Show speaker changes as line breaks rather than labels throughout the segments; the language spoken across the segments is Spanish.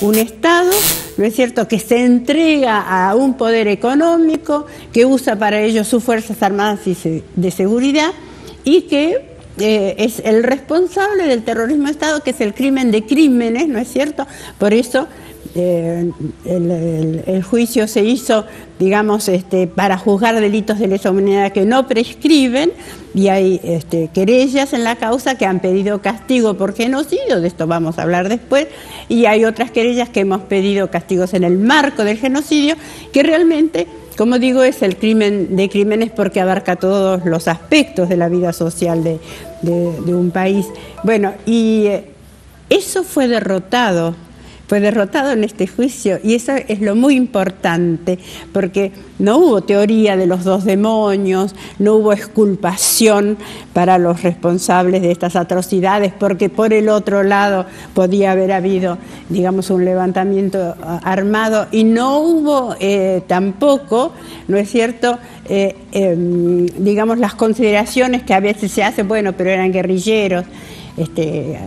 un Estado, ¿no es cierto?, que se entrega a un poder económico, que usa para ello sus Fuerzas Armadas de Seguridad y que eh, es el responsable del terrorismo de Estado, que es el crimen de crímenes, ¿no es cierto? Por eso el, juicio se hizo, digamos, este, para juzgar delitos de lesa humanidad que no prescriben y hay este, querellas en la causa que han pedido castigo por genocidio, de esto vamos a hablar después, y hay otras querellas que hemos pedido castigos en el marco del genocidio, que realmente, como digo, es el crimen de crímenes porque abarca todos los aspectos de la vida social de, de un país. Bueno, y eh, eso fue derrotado fue derrotado en este juicio y eso es lo muy importante, porque no hubo teoría de los dos demonios, no hubo exculpación para los responsables de estas atrocidades, porque por el otro lado podía haber habido, digamos, un levantamiento armado y no hubo eh, tampoco, ¿no es cierto?, eh, em, digamos, las consideraciones que a veces se hacen, bueno, pero eran guerrilleros este,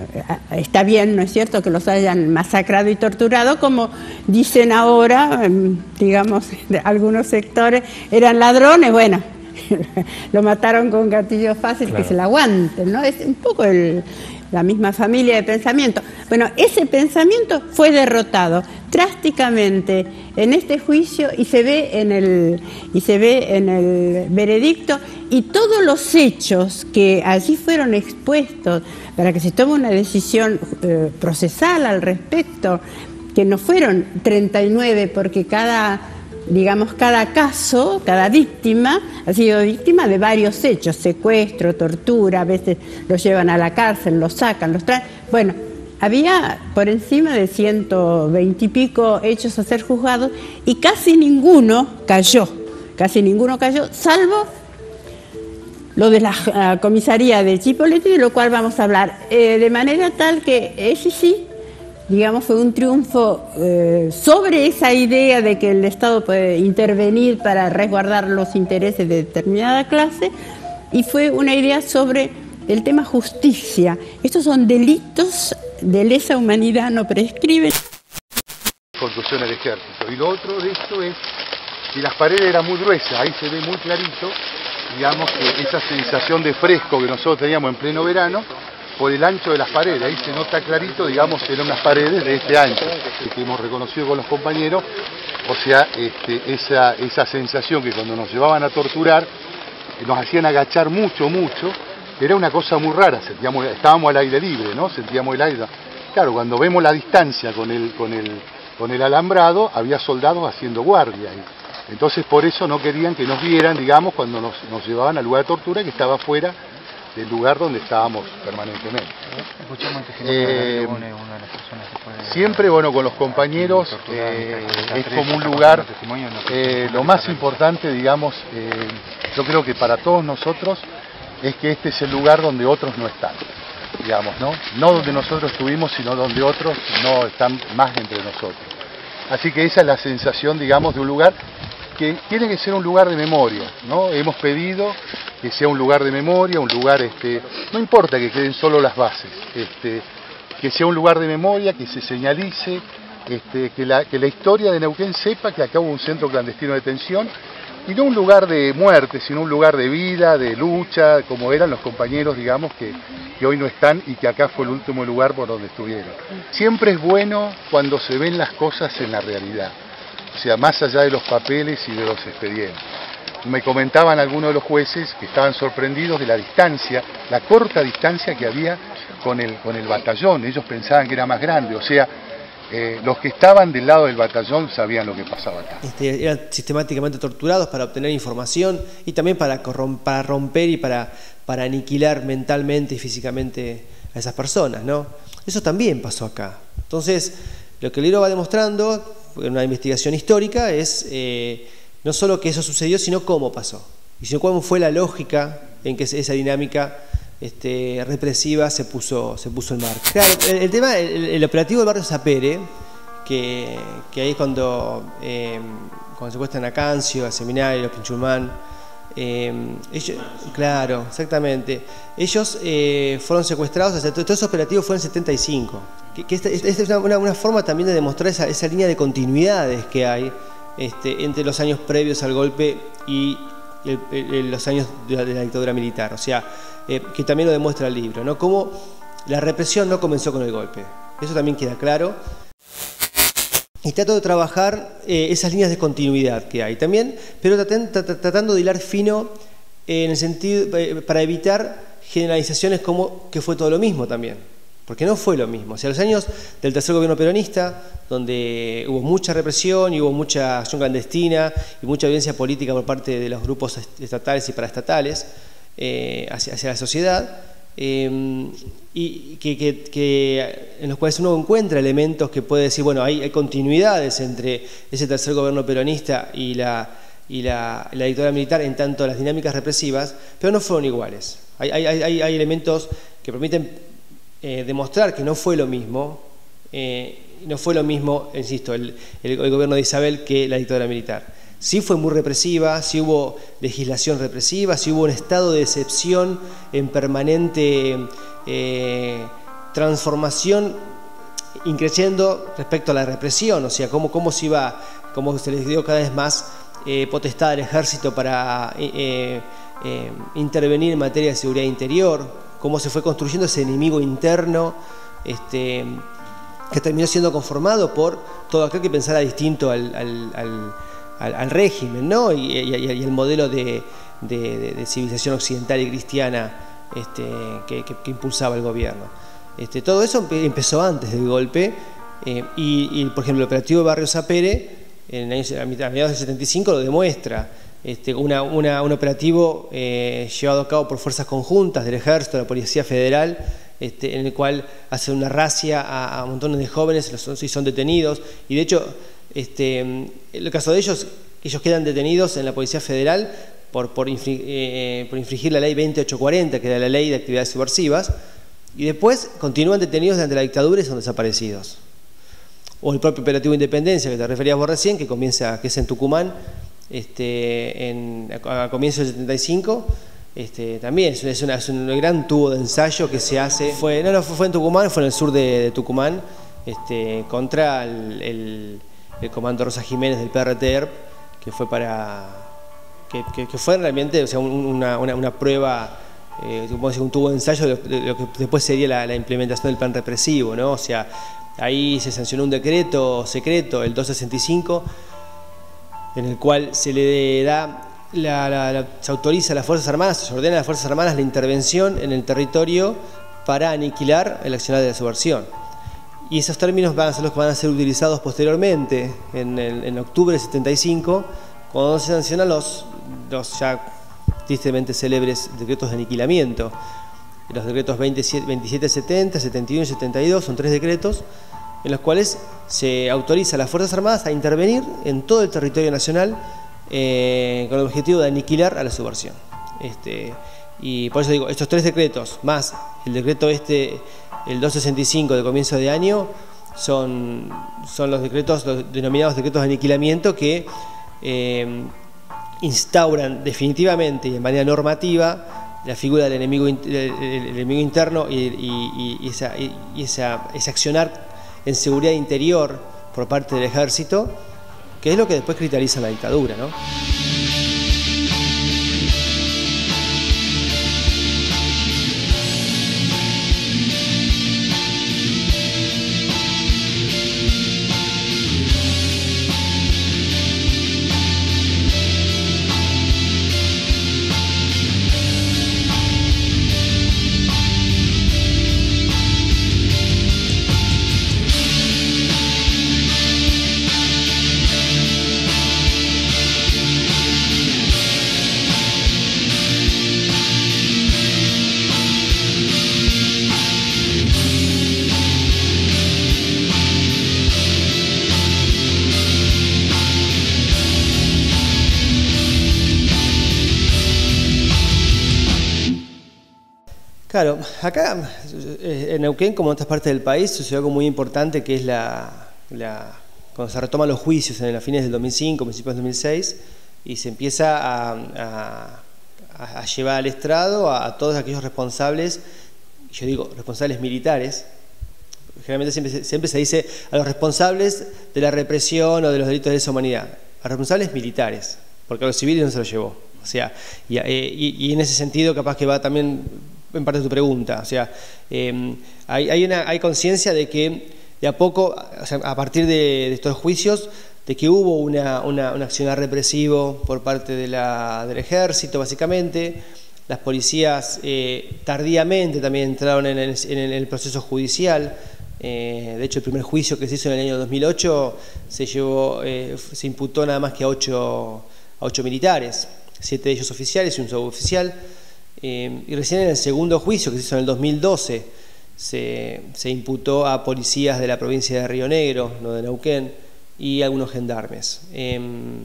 está bien, ¿no es cierto?, que los hayan masacrado y torturado, como dicen ahora, em, digamos, algunos sectores, eran ladrones, bueno, lo mataron con gatillo fácil, que se la aguanten, ¿no? Es un poco la misma familia de pensamiento. Bueno, ese pensamiento fue derrotado drásticamente en este juicio y se ve en el, y se ve en el veredicto y todos los hechos que allí fueron expuestos para que se tome una decisión eh, procesal al respecto, que no fueron 39 porque cada digamos, cada caso, cada víctima ha sido víctima de varios hechos, secuestro, tortura, a veces los llevan a la cárcel, los sacan, los traen. Bueno, había por encima de 120 y pico hechos a ser juzgados y casi ninguno cayó, casi ninguno cayó, salvo lo de la comisaría de Chipoleti, de lo cual vamos a hablar, eh, de manera tal que ese sí, digamos, fue un triunfo eh, sobre esa idea de que el Estado puede intervenir para resguardar los intereses de determinada clase, y fue una idea sobre el tema justicia. Estos son delitos de lesa humanidad no prescriben.
Construcción del ejército. Y lo otro de esto es que las paredes eran muy gruesas, ahí se ve muy clarito, digamos que esa sensación de fresco que nosotros teníamos en pleno verano, por el ancho de las paredes, ahí se nota clarito, digamos, eran unas paredes de este ancho, que hemos reconocido con los compañeros, o sea, este, esa, esa sensación que cuando nos llevaban a torturar, nos hacían agachar mucho, mucho, era una cosa muy rara, sentíamos, estábamos al aire libre, ¿no? Sentíamos el aire. Claro, cuando vemos la distancia con el, con el, con el alambrado, había soldados haciendo guardia. Y, entonces por eso no querían que nos vieran, digamos, cuando nos, nos llevaban al lugar de tortura, que estaba fuera del lugar donde estábamos permanentemente. Eh, siempre, bueno, con los compañeros eh, es como un lugar, eh, lo más importante, digamos, yo creo que para todos nosotros es que este es el lugar donde otros no están, digamos, ¿no? No donde nosotros estuvimos, sino donde otros no están más entre nosotros. Así que esa es la sensación, digamos, de un lugar que tiene que ser un lugar de memoria, ¿no? Hemos pedido que sea un lugar de memoria, un lugar, este, no importa que queden solo las bases, este, que sea un lugar de memoria, que se señalice, este, que, la, que la historia de Neuquén sepa que acá hubo un centro clandestino de detención y no un lugar de muerte, sino un lugar de vida, de lucha, como eran los compañeros, digamos, que, que, hoy no están y que acá fue el último lugar por donde estuvieron. Siempre es bueno cuando se ven las cosas en la realidad, o sea, más allá de los papeles y de los expedientes. Me comentaban algunos de los jueces que estaban sorprendidos de la distancia, la corta distancia que había con el, con el batallón, ellos pensaban que era más grande, o sea, eh, los que estaban del lado del batallón sabían lo que pasaba acá.
Este, eran sistemáticamente torturados para obtener información y también para, para romper y para, para aniquilar mentalmente y físicamente a esas personas, ¿no? Eso también pasó acá. Entonces, lo que el libro va demostrando una investigación histórica es eh, no solo que eso sucedió, sino cómo pasó. Y sino cómo fue la lógica en que esa dinámica este, represiva se puso, se puso en marcha. Claro, el, tema, el, operativo del barrio Zapere, que, que ahí es cuando, eh, cuando secuestran a Cancio, a Seminario, a Pinchumán, Eh, claro, exactamente. Ellos eh, fueron secuestrados, o sea, todo, ese operativo fue en 75. Que, esta, es una, forma también de demostrar esa, línea de continuidades que hay este, entre los años previos al golpe y los años de la, dictadura militar. O sea, eh, que también lo demuestra el libro, ¿no? Cómo la represión no comenzó con el golpe. Eso también queda claro. Y trato de trabajar eh, esas líneas de continuidad que hay también, pero tratando de hilar fino en el sentido, eh, para evitar generalizaciones como que fue todo lo mismo también, porque no fue lo mismo. O sea, los años del tercer gobierno peronista, donde hubo mucha represión y hubo mucha acción clandestina y mucha violencia política por parte de los grupos estatales y paraestatales eh, hacia, hacia la sociedad, Em, y que, en los cuales uno encuentra elementos que puede decir, bueno, hay, continuidades entre ese tercer gobierno peronista y la, y la, dictadura militar en tanto las dinámicas represivas, pero no fueron iguales. Hay, hay elementos que permiten eh, demostrar que no fue lo mismo, eh, no fue lo mismo, insisto, el, el gobierno de Isabel que la dictadura militar. Sí fue muy represiva, sí hubo legislación represiva, sí hubo un estado de excepción en permanente eh, transformación increciendo respecto a la represión, o sea, cómo, cómo se iba, cómo se les dio cada vez más eh, potestad al ejército para eh, intervenir en materia de seguridad interior, cómo se fue construyendo ese enemigo interno este, que terminó siendo conformado por todo aquel que pensara distinto al al, régimen ¿no? y, el modelo de, civilización occidental y cristiana este, que, impulsaba el gobierno. Este, todo eso empezó antes del golpe eh, y, por ejemplo, el operativo de Barrio Zapere, en a mediados del 75, lo demuestra. Este, un operativo eh, llevado a cabo por fuerzas conjuntas del Ejército, la Policía Federal, este, en el cual hacen una racia a, a montones de jóvenes y son detenidos. Y de hecho, este, en el caso de ellos, ellos quedan detenidos en la Policía Federal por, por, eh, infringir la ley 2840, que era la ley de actividades subversivas, y después continúan detenidos durante la dictadura y son desaparecidos. O el propio operativo Independencia, que te referías vos recién, que comienza, que es en Tucumán, este, en, a comienzos del 75, este, también es, un gran tubo de ensayo que se hace. Fue, no, no, fue en Tucumán, fue en el sur de, Tucumán, este, contra el el comando Rosa Jiménez del PRTER, que fue para que, fue realmente o sea, una, una, prueba, eh, un tubo de ensayo de lo, que después sería la, implementación del plan represivo, ¿no? O sea, ahí se sancionó un decreto secreto, el 265, en el cual se le da se autoriza a las Fuerzas Armadas, se ordena a las Fuerzas Armadas la intervención en el territorio para aniquilar el accionar de la subversión. Y esos términos van a ser los que van a ser utilizados posteriormente, en, octubre de 75, cuando se sancionan los, los ya tristemente célebres decretos de aniquilamiento. Los decretos 27, 70, 71 y 72 son tres decretos en los cuales se autoriza a las Fuerzas Armadas a intervenir en todo el territorio nacional eh, con el objetivo de aniquilar a la subversión. Este, y por eso digo, estos tres decretos, más el decreto este el 265 de comienzo de año son, son los decretos, los denominados decretos de aniquilamiento que eh, instauran definitivamente y de manera normativa la figura del enemigo, enemigo interno y, esa, ese accionar en seguridad interior por parte del ejército, que es lo que después cristaliza la dictadura. ¿no? Claro, acá eh, en Neuquén, como en otras partes del país, sucedió algo muy importante que es la, cuando se retoman los juicios en las fines del 2005, principios del 2006, y se empieza a, llevar al estrado a, todos aquellos responsables, yo digo responsables militares, generalmente siempre, siempre se dice a los responsables de la represión o de los delitos de lesa humanidad, a responsables militares, porque a los civiles no se los llevó. O sea, y, eh, en ese sentido capaz que va también en parte de tu pregunta. O sea, em, hay, hay, hay conciencia de que de a poco, a partir de, estos juicios, de que hubo una, una, accionar represivo por parte de la, del ejército, básicamente. Las policías eh, tardíamente también entraron en el, proceso judicial. Eh, de hecho, el primer juicio que se hizo en el año 2008 se, llevó, eh, se imputó nada más que a ocho, a ocho militares, siete de ellos oficiales y un suboficial. Y recién en el segundo juicio que se hizo en el 2012 se, se imputó a policías de la provincia de Río Negro, no de Neuquén y algunos gendarmes. Em,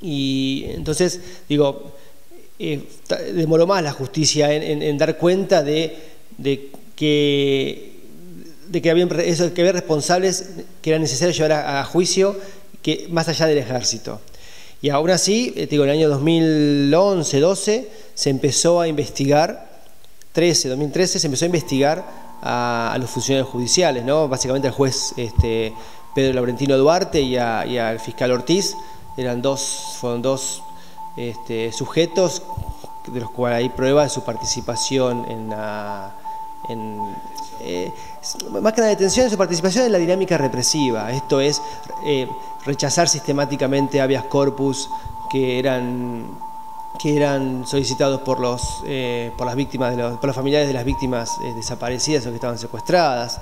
y entonces, digo, eh, demoró más la justicia en, dar cuenta de, que, de que, había, eso, que había responsables que era necesario llevar a, juicio que, más allá del ejército. Y aún así, eh, digo, en el año 2011-12 se empezó a investigar, 13, 2013 se empezó a investigar a, los funcionarios judiciales, ¿no? básicamente al juez este, Pedro Laurentino Duarte y, al fiscal Ortiz, eran dos, fueron dos este, sujetos de los cuales hay prueba de su participación en la... Eh, más que la detención, su participación en la dinámica represiva, esto es eh, rechazar sistemáticamente habeas corpus que eran que eran solicitados por los eh, por las víctimas de los, por los familiares de las víctimas desaparecidas o que estaban secuestradas.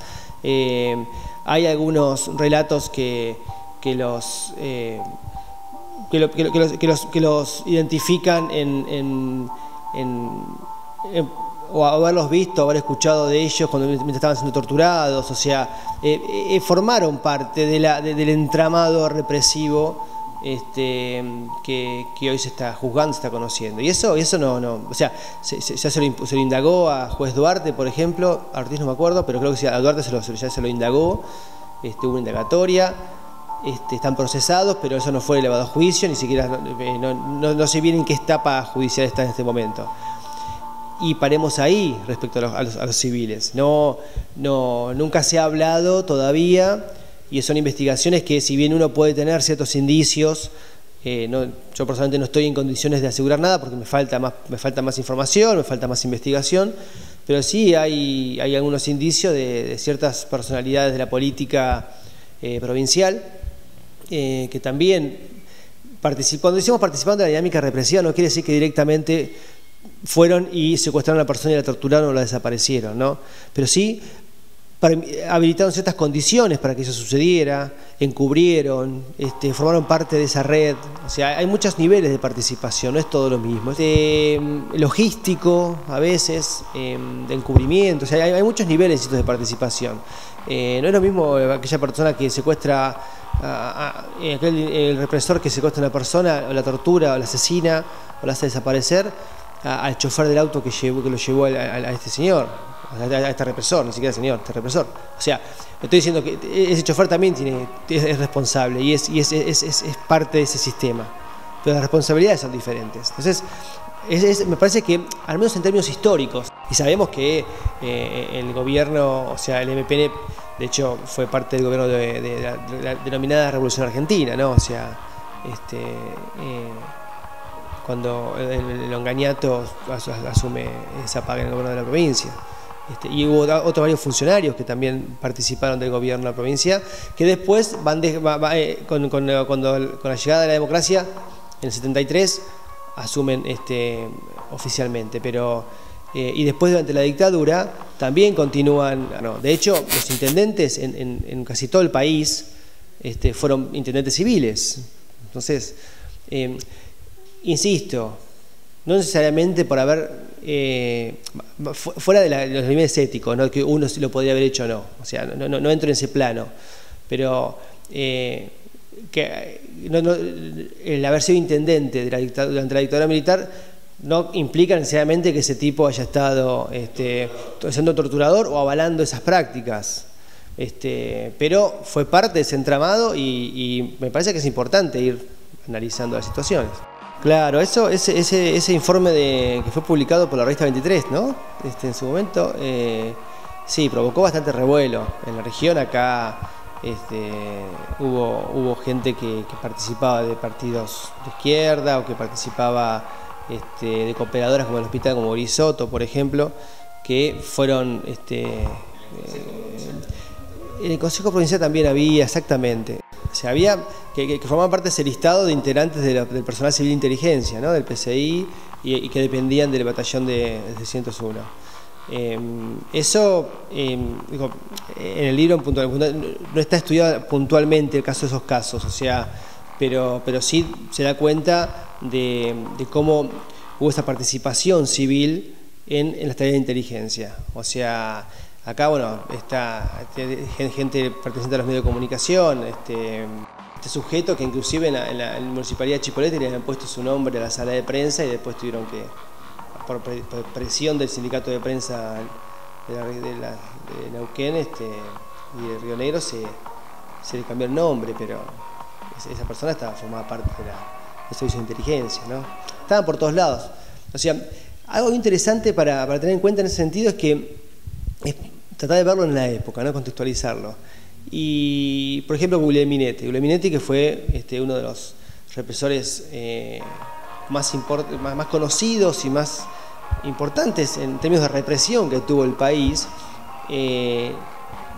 Hay algunos relatos que, los, eh, que, los, que, los, identifican en, o haberlos visto, haber escuchado de ellos cuando estaban siendo torturados, o sea, eh, eh, formaron parte de la, del entramado represivo este, que, hoy se está juzgando, se está conociendo. Y eso, eso no, no, o sea, se, ya se lo, indagó a juez Duarte, por ejemplo, a Ortiz no me acuerdo, pero creo que sí, a Duarte se lo, ya se lo indagó, este, hubo una indagatoria, este, están procesados, pero eso no fue elevado a juicio, ni siquiera, eh, no, sé bien en qué etapa judicial está en este momento. Y paremos ahí respecto a los, a los civiles. No, no, nunca se ha hablado todavía y son investigaciones que si bien uno puede tener ciertos indicios, eh, yo personalmente no estoy en condiciones de asegurar nada porque me falta más, me falta más información, me falta más investigación, pero sí hay, hay algunos indicios de, ciertas personalidades de la política eh, provincial eh, que también cuando decimos participando de la dinámica represiva no quiere decir que directamente fueron y secuestraron a la persona y la torturaron o la desaparecieron, ¿no? Pero sí habilitaron ciertas condiciones para que eso sucediera, encubrieron, este, formaron parte de esa red. O sea, hay muchos niveles de participación, no es todo lo mismo. Este, logístico, a veces, em, de encubrimiento, o sea, hay, muchos niveles de participación. Eh, no es lo mismo aquella persona que secuestra, el represor que secuestra a una persona, o la tortura, o la asesina, o la hace desaparecer, al chofer del auto que, llevó, que lo llevó a este señor a este represor, ni siquiera señor, este represor. O sea, estoy diciendo que ese chofer también tiene, es, responsable y, es, y es, es, parte de ese sistema, pero las responsabilidades son diferentes. Entonces, me parece que, al menos en términos históricos, y sabemos que eh, el gobierno, o sea, el MPN, de hecho, fue parte del gobierno de, la, denominada Revolución Argentina, ¿no? O sea, este, eh, cuando el, Longaniato asume esa paga en el gobierno de la provincia. Este, y hubo otros varios funcionarios que también participaron del gobierno de la provincia, que después van eh, con, con, cuando, con la llegada de la democracia, en el 73, asumen este, oficialmente. Pero, eh, y después durante la dictadura también continúan, no, de hecho los intendentes en, en, casi todo el país este, fueron intendentes civiles. Entonces, eh, insisto, no necesariamente por haber eh, fuera de, los niveles éticos, ¿no? que uno lo podría haber hecho o no, o sea, no, entro en ese plano, pero eh, que el haber sido intendente de la dictadura, durante la dictadura militar no implica necesariamente que ese tipo haya estado este, siendo torturador o avalando esas prácticas. Este, pero fue parte de ese entramado y me parece que es importante ir analizando las situaciones. Claro, eso, ese, ese, ese informe de, que fue publicado por la revista 23, ¿no? Este, en su momento, eh, sí, provocó bastante revuelo en la región. Acá este, hubo, hubo gente que, participaba de partidos de izquierda o que participaba este, de cooperadoras como el hospital, como Grisoto, por ejemplo, que fueron... Este, eh, en el Consejo Provincial también había, exactamente. O sea, había que, formaban parte de ese listado de integrantes del personal civil de inteligencia, ¿no? del PCI, y, que dependían del batallón de, 601. Em, eso, em, en el libro no está estudiado puntualmente el caso de esos casos, o sea, pero, pero sí se da cuenta de, cómo hubo esa participación civil en, en las tareas de inteligencia. O sea, Acá, bueno, está gente perteneciente a los medios de comunicación, este, este sujeto que inclusive en la, municipalidad de Chipolete le habían puesto su nombre a la sala de prensa y después tuvieron que, por, presión del sindicato de prensa de, la, Neuquén este, y de Río Negro, se, le cambió el nombre, pero esa persona estaba formada parte de la, del servicio de inteligencia, ¿no? Estaban por todos lados. O sea, algo interesante para tener en cuenta en ese sentido es que tratar de verlo en la época, ¿no? contextualizarlo. Y, por ejemplo, Guglielminetti. Guglielminetti, que fue este, uno de los represores eh, más, más, conocidos y más importantes en términos de represión que tuvo el país, eh,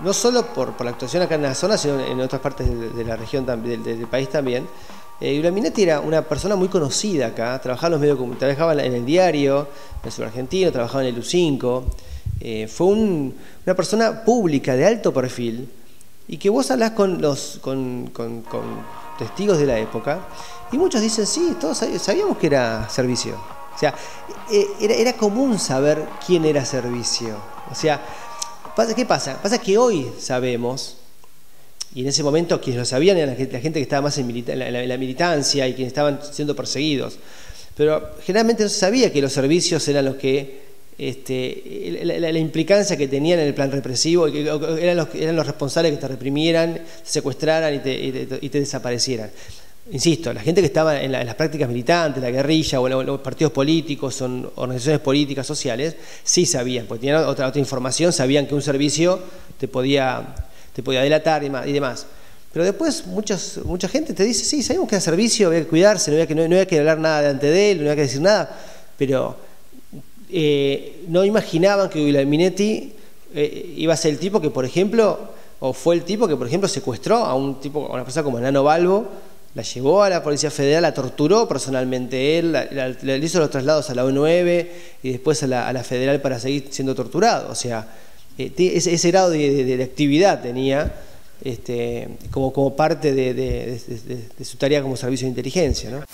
no solo por, la actuación acá en la zona, sino en otras partes de, la región también, del, país también. Eh, era una persona muy conocida acá, trabajaba en los medios, trabajaba en el diario, en el sur argentino, trabajaba en el U5. Eh, fue una persona pública de alto perfil y que vos hablás con, los, con, testigos de la época y muchos dicen, sí, todos sabíamos que era servicio. O sea, eh, era, común saber quién era servicio. O sea, ¿qué pasa? Pasa que hoy sabemos, y en ese momento quienes lo sabían eran la gente, que estaba más en, la, militancia y quienes estaban siendo perseguidos. Pero generalmente no se sabía que los servicios eran los que este, la, implicancia que tenían en el plan represivo, eran los, responsables que te reprimieran, te secuestraran y te, desaparecieran. Insisto, la gente que estaba en, las prácticas militantes, la guerrilla o los partidos políticos, son organizaciones políticas, sociales, sí sabían, porque tenían otra, otra información, sabían que un servicio te podía, te podía delatar y demás. Pero después muchas, mucha gente te dice, sí, sabemos que era servicio, había que cuidarse, no había que, no, había que hablar nada delante de él, no había que decir nada, pero eh, no imaginaban que Guglielminetti eh, iba a ser el tipo que, por ejemplo, o fue el tipo que, por ejemplo, secuestró a un tipo, a una persona como Nano Balbo, la llevó a la Policía Federal, la torturó personalmente él, le hizo los traslados a la U9 y después a la, Federal para seguir siendo torturado. O sea, eh, ese, grado de, actividad tenía este, como, como parte de, su tarea como servicio de inteligencia. ¿no?